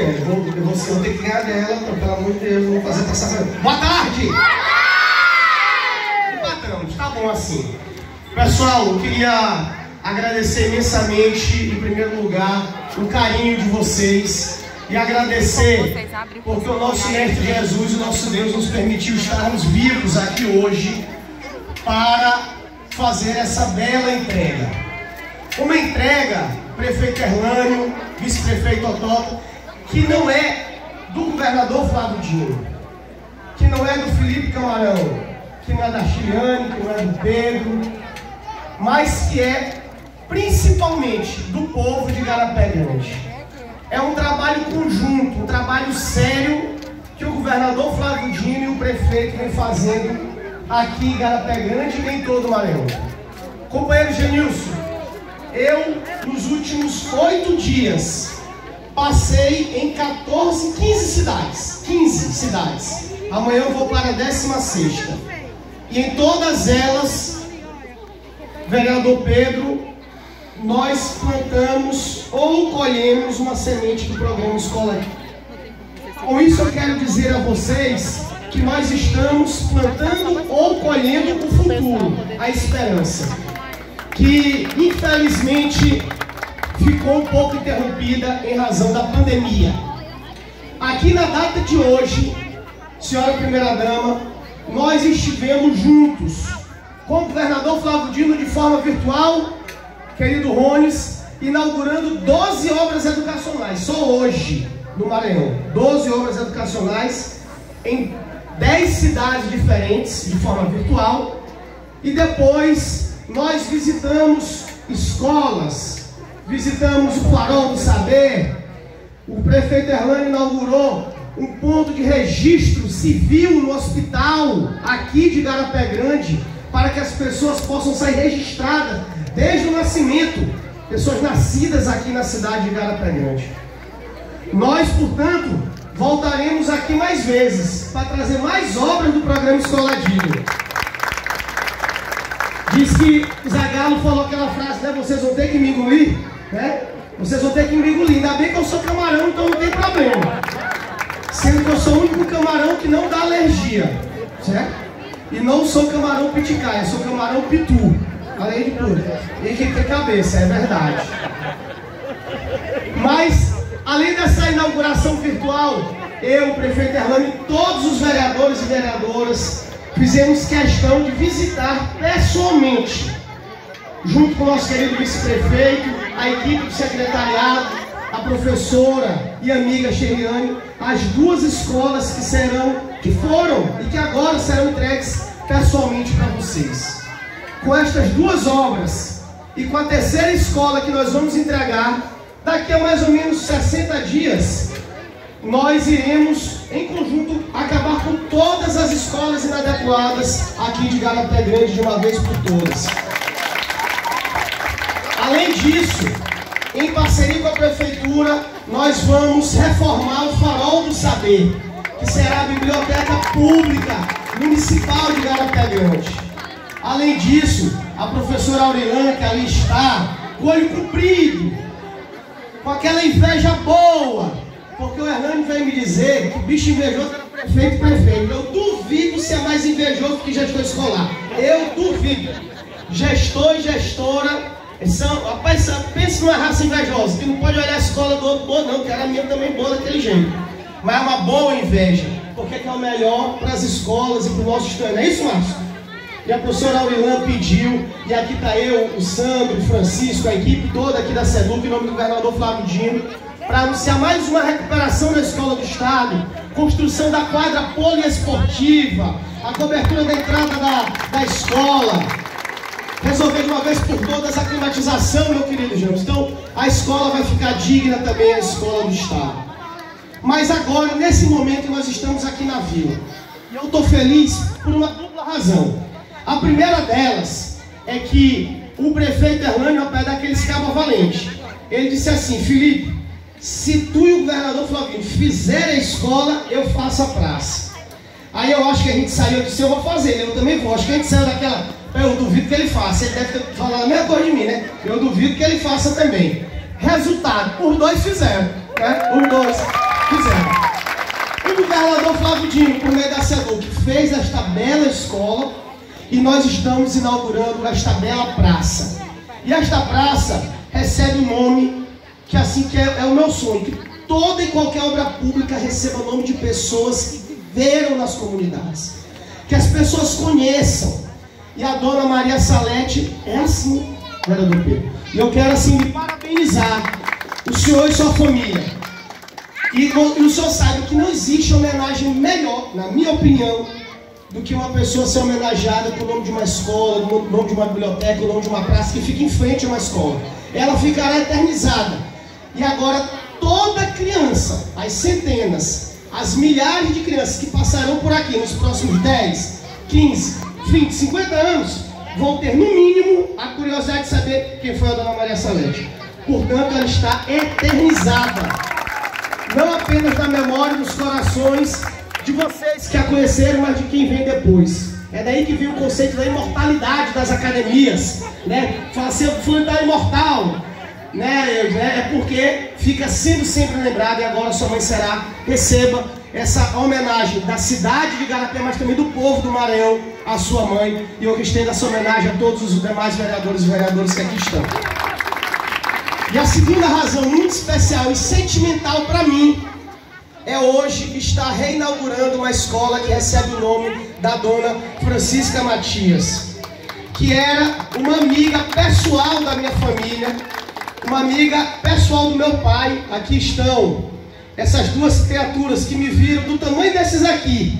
Eu vou ter que ganhar dela, então, pelo amor de Deus, vou fazer passar. Boa tarde! Empatamos, tá bom assim. Pessoal, eu queria agradecer imensamente, em primeiro lugar, o carinho de vocês e agradecer porque o nosso Mestre Jesus, o nosso Deus, nos permitiu estarmos vivos aqui hoje para fazer essa bela entrega. Uma entrega, prefeito Erlânio, vice-prefeito Otto, que não é do governador Flávio Dino, que não é do Felipe Camarão, que não é da Chiliane, que não é do Pedro, mas que é principalmente do povo de Garapé Grande. É um trabalho conjunto, um trabalho sério que o governador Flávio Dino e o prefeito vem fazendo aqui em Garapé Grande e em todo o Maranhão. Companheiro Genilson, eu nos últimos oito dias passei em 14, 15 cidades. 15 cidades. Amanhã eu vou para a 16. E em todas elas, vereador Pedro nós plantamos ou colhemos uma semente do programa Escola. Com isso eu quero dizer a vocês que nós estamos plantando ou colhendo o futuro, a esperança, que infelizmente ficou um pouco interrompida em razão da pandemia. Aqui na data de hoje, senhora primeira-dama, nós estivemos juntos com o governador Flávio Dino de forma virtual querido Rones, inaugurando 12 obras educacionais, só hoje, no Maranhão. 12 obras educacionais em 10 cidades diferentes, de forma virtual. E depois nós visitamos escolas, visitamos o Farol do Saber. O prefeito Erlano inaugurou um ponto de registro civil no hospital aqui de Garapé Grande, para que as pessoas possam sair registradas desde o nascimento, pessoas nascidas aqui na cidade de Garapé Grande. Nós, portanto, voltaremos aqui mais vezes para trazer mais obras do programa Escola Digna. Diz que o Zagalo falou aquela frase, né? Vocês vão ter que me engolir, né? Vocês vão ter que me engolir. Ainda bem que eu sou camarão, então não tem problema. Sendo que eu sou o único camarão que não dá alergia, certo? E não sou camarão piticaia, sou camarão pitu. Além de tudo. E que tem cabeça, é verdade. Mas, além dessa inauguração virtual, eu, o prefeito Erlano e todos os vereadores e vereadoras fizemos questão de visitar pessoalmente, junto com o nosso querido vice-prefeito, a equipe do secretariado, a professora e amiga Xeriane, as duas escolas que serão, que foram e que agora serão entregues pessoalmente para vocês com estas duas obras e com a terceira escola que nós vamos entregar, daqui a mais ou menos 60 dias, nós iremos, em conjunto, acabar com todas as escolas inadequadas aqui de Garapé Grande de uma vez por todas. Além disso, em parceria com a Prefeitura, nós vamos reformar o Farol do Saber, que será a Biblioteca Pública Municipal de Garapé Grande. Além disso, a professora Aurelana, que ali está, com olho comprido, com aquela inveja boa, porque o Hernani veio me dizer que o bicho invejoso era prefeito prefeito. Eu duvido se é mais invejoso que gestor escolar. Eu duvido. Gestor e gestora são, rapaz, pense numa raça invejosa, que não pode olhar a escola do outro boa, não, que a minha também boa daquele jeito. Mas é uma boa inveja, porque é o melhor para as escolas e para o nosso estudante. É isso, Márcio? E a professora Aurilan pediu, e aqui está eu, o Sandro, o Francisco, a equipe toda aqui da SEDUC, em nome do governador Flávio Dino, para anunciar mais uma recuperação da Escola do Estado, construção da quadra poliesportiva, a cobertura da entrada da, da escola, resolver de uma vez por todas a climatização, meu querido James. Então, a escola vai ficar digna também, a escola do Estado. Mas agora, nesse momento, nós estamos aqui na vila. E eu estou feliz por uma dupla razão. A primeira delas é que o prefeito Erlânio, ao pé daqueles cabos valente, ele disse assim: Felipe, se tu e o governador Flavinho fizer a escola, eu faço a praça. Aí eu acho que a gente saiu, eu disse: eu vou fazer, eu também vou. Acho que a gente saiu daquela. Eu duvido que ele faça. Ele deve ter falado a mesma coisa de mim, né? Eu duvido que ele faça também. Resultado: os dois fizeram. Né? Os dois. fizeram. O governador Flávio Dino, por meio da SEDUC, fez esta bela escola e nós estamos inaugurando esta bela praça. E esta praça recebe o um nome que assim que é, é, o meu sonho, que toda e qualquer obra pública receba o nome de pessoas que viveram nas comunidades. Que as pessoas conheçam. E a dona Maria Salete é assim, vereador Pedro. E eu quero assim me parabenizar o senhor e sua família. E, e o senhor sabe que não existe homenagem melhor, na minha opinião, do que uma pessoa ser homenageada com o nome de uma escola, o nome de uma biblioteca, o nome de uma praça que fica em frente a uma escola. Ela ficará eternizada. E agora toda criança, as centenas, as milhares de crianças que passarão por aqui nos próximos 10, 15, 20, 50 anos, vão ter no mínimo a curiosidade de saber quem foi a Dona Maria Salete. Portanto, ela está eternizada. Não apenas na memória, nos corações de vocês que a conheceram, mas de quem vem depois. É daí que vem o conceito da imortalidade das academias. Né? Fala assim, fulano está imortal. Né? É porque fica sendo sempre lembrado e agora sua mãe será, receba essa homenagem da cidade de Garapé, mas também do povo do Maranhão à sua mãe. E eu estendo essa homenagem a todos os demais vereadores e vereadoras que aqui estão. E a segunda razão muito especial e sentimental para mim é hoje estar reinaugurando uma escola que recebe o nome da dona Francisca Matias, que era uma amiga pessoal da minha família, uma amiga pessoal do meu pai. Aqui estão essas duas criaturas que me viram do tamanho desses aqui.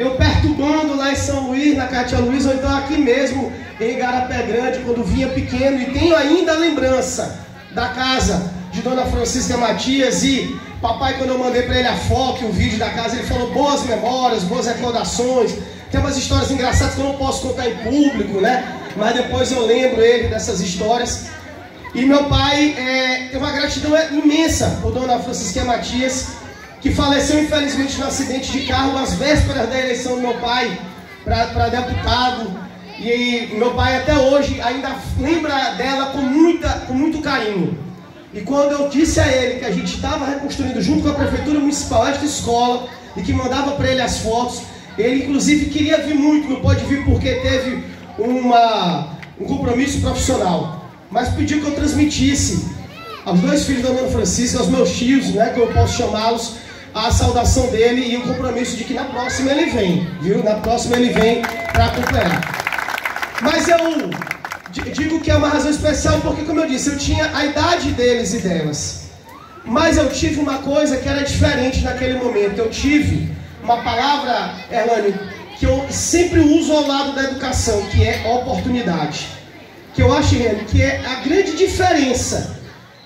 Eu perturbando lá em São Luís, na Cátia Luiz, ou então aqui mesmo em Garapé Grande, quando vinha pequeno, e tenho ainda a lembrança da casa de Dona Francisca Matias e papai, quando eu mandei para ele a foto o vídeo da casa, ele falou boas memórias, boas recordações. Tem umas histórias engraçadas que eu não posso contar em público, né? Mas depois eu lembro ele dessas histórias. E meu pai é, tem uma gratidão imensa por Dona Francisca Matias, que faleceu infelizmente no acidente de carro às vésperas da eleição do meu pai para deputado. E meu pai até hoje ainda lembra dela com, muita, com muito carinho. E quando eu disse a ele que a gente estava reconstruindo junto com a prefeitura municipal esta escola e que mandava para ele as fotos, ele inclusive queria vir muito, não pode vir porque teve uma, um compromisso profissional. Mas pediu que eu transmitisse aos dois filhos da Dona Francisca, aos meus tios, né, que eu posso chamá-los, a saudação dele e o compromisso de que na próxima ele vem, viu? Na próxima ele vem para acompanhar. Mas eu digo que é uma razão especial porque, como eu disse, eu tinha a idade deles e delas. Mas eu tive uma coisa que era diferente naquele momento. Eu tive uma palavra, Erlane, que eu sempre uso ao lado da educação, que é oportunidade. Que eu acho, Erlane, que é a grande diferença.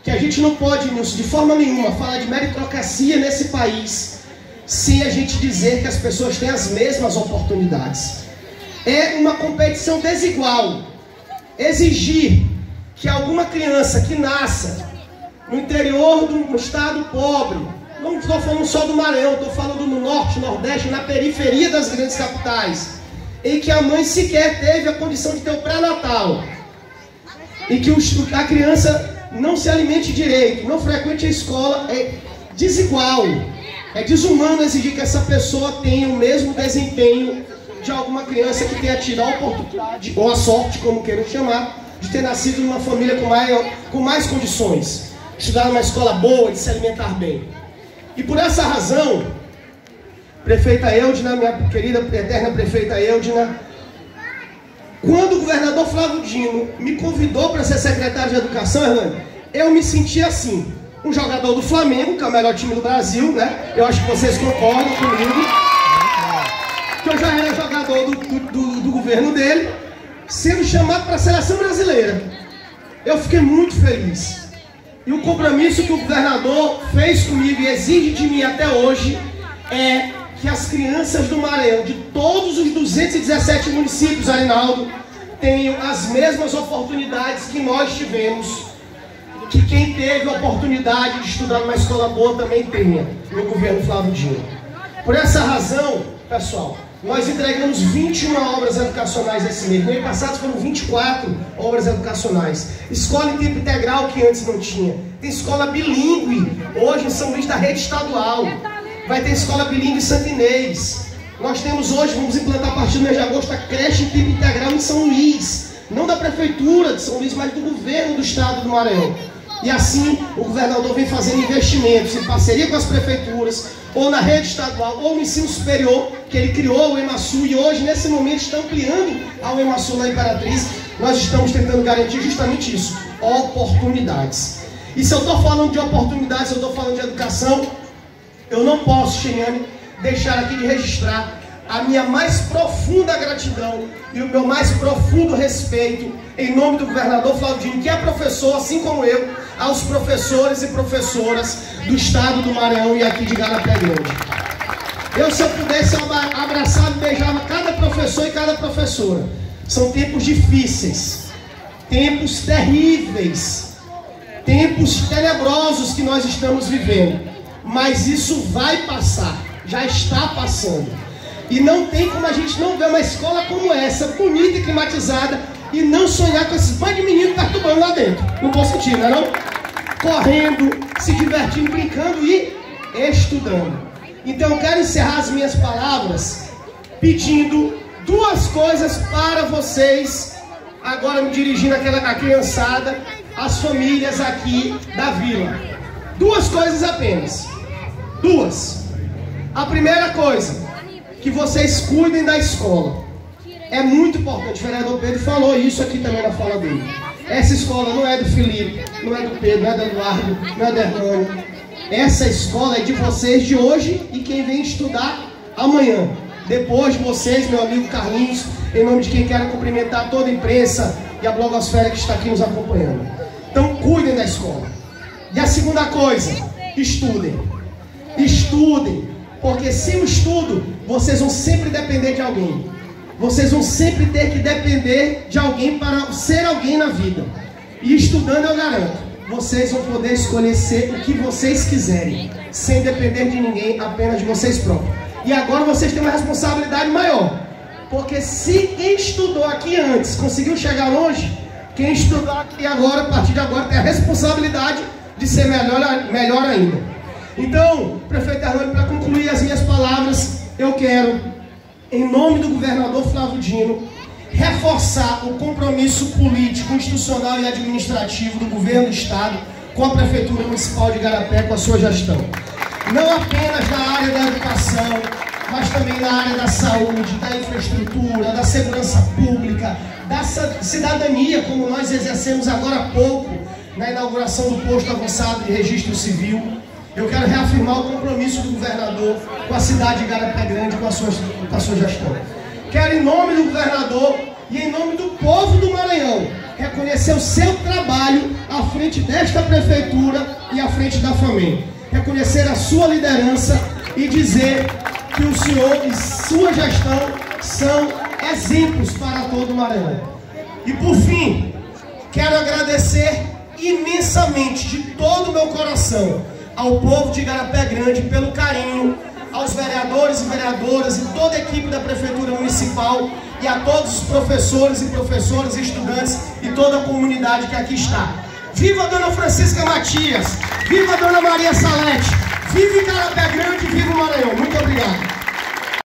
Que a gente não pode, de forma nenhuma, falar de meritocracia nesse país sem a gente dizer que as pessoas têm as mesmas oportunidades. É uma competição desigual exigir que alguma criança que nasça no interior de um estado pobre, não estou falando só do Maranhão, estou falando no norte, nordeste, na periferia das grandes capitais, em que a mãe sequer teve a condição de ter o pré-natal, e que a criança não se alimente direito, não frequente a escola, é desigual, é desumano exigir que essa pessoa tenha o mesmo desempenho de alguma criança que tenha tido a oportunidade, ou a sorte, como queiram chamar, de ter nascido numa família com mais, com mais condições, estudar numa escola boa, de se alimentar bem. E por essa razão, prefeita Eudina, minha querida eterna prefeita Eudina, quando o governador Flávio Dino me convidou para ser secretário de Educação, Hernani, eu me senti assim, um jogador do Flamengo, que é o melhor time do Brasil, né? Eu acho que vocês concordam comigo que eu já era jogador do, do, do, do governo dele, sendo chamado para a seleção brasileira. Eu fiquei muito feliz. E o compromisso que o governador fez comigo e exige de mim até hoje é que as crianças do Maranhão, de todos os 217 municípios, Arinaldo, tenham as mesmas oportunidades que nós tivemos. Que quem teve a oportunidade de estudar numa escola boa também tenha, no governo Flávio Dino. Por essa razão, pessoal, Nós entregamos 21 obras educacionais esse mês. No ano passado foram 24 obras educacionais. Escola em tempo integral que antes não tinha. Tem escola bilíngue hoje em São Luís da rede estadual. Vai ter escola bilíngue em Santo Inês. Nós temos hoje, vamos implantar a partir do mês de agosto, a creche em tempo integral em São Luís. Não da prefeitura de São Luís, mas do governo do estado do Maranhão. E assim o governador vem fazendo investimentos em parceria com as prefeituras, ou na rede estadual, ou no ensino superior, que ele criou o EMASU e hoje, nesse momento, está ampliando ao EMASU na Imperatriz. Nós estamos tentando garantir justamente isso: oportunidades. E se eu estou falando de oportunidades, eu estou falando de educação, eu não posso, Xeniane, deixar aqui de registrar a minha mais profunda gratidão e o meu mais profundo respeito em nome do governador Claudinho, que é professor, assim como eu, aos professores e professoras do estado do Maranhão e aqui de Garapé Grande. Eu, se eu pudesse, abraçar e beijar cada professor e cada professora. São tempos difíceis, tempos terríveis, tempos tenebrosos que nós estamos vivendo. Mas isso vai passar, já está passando. E não tem como a gente não ver uma escola como essa, bonita e climatizada, e não sonhar com esses bandos de meninos perturbando lá dentro. Não posso sentir, não é não? Correndo, se divertindo, brincando e estudando. Então eu quero encerrar as minhas palavras pedindo duas coisas para vocês, agora me dirigindo àquela à criançada, às famílias aqui da vila. Duas coisas apenas. Duas. A primeira coisa, que vocês cuidem da escola. É muito importante. O vereador Pedro falou isso aqui também na fala dele. Essa escola não é do Felipe, não é do Pedro, não é do Eduardo, não é do Hernani. Essa escola é de vocês de hoje e quem vem estudar amanhã. Depois de vocês, meu amigo Carlinhos, em nome de quem quero cumprimentar toda a imprensa e a blogosfera que está aqui nos acompanhando. Então, cuidem da escola. E a segunda coisa, estudem. Estudem. Porque sem o estudo, vocês vão sempre depender de alguém. Vocês vão sempre ter que depender de alguém para ser alguém na vida. E estudando, eu garanto, vocês vão poder escolher ser o que vocês quiserem, sem depender de ninguém, apenas de vocês próprios. E agora vocês têm uma responsabilidade maior. Porque se quem estudou aqui antes conseguiu chegar longe, quem estudou aqui agora, a partir de agora, tem a responsabilidade de ser melhor, melhor ainda. Então, prefeito Arnoldo, para concluir as minhas palavras, eu quero, em nome do governador Flávio Dino, reforçar o compromisso político, institucional e administrativo do governo do Estado com a Prefeitura Municipal de Garapé, com a sua gestão. Não apenas na área da educação, mas também na área da saúde, da infraestrutura, da segurança pública, da cidadania, como nós exercemos agora há pouco na inauguração do posto avançado de registro civil eu quero reafirmar o compromisso do governador com a cidade de Garapé Grande, com a sua, com a sua gestão. Quero, em nome do governador e em nome do povo do Maranhão, reconhecer o seu trabalho à frente desta prefeitura e à frente da FAMEM. Reconhecer a sua liderança e dizer que o senhor e sua gestão são exemplos para todo o Maranhão. E por fim, quero agradecer imensamente de todo o meu coração ao povo de Igarapé Grande pelo carinho, aos vereadores e vereadoras e toda a equipe da Prefeitura Municipal e a todos os professores e professoras, estudantes e toda a comunidade que aqui está. Viva Dona Francisca Matias! Viva Dona Maria Salete! Viva Igarapé Grande! Viva o Maranhão! Muito obrigado!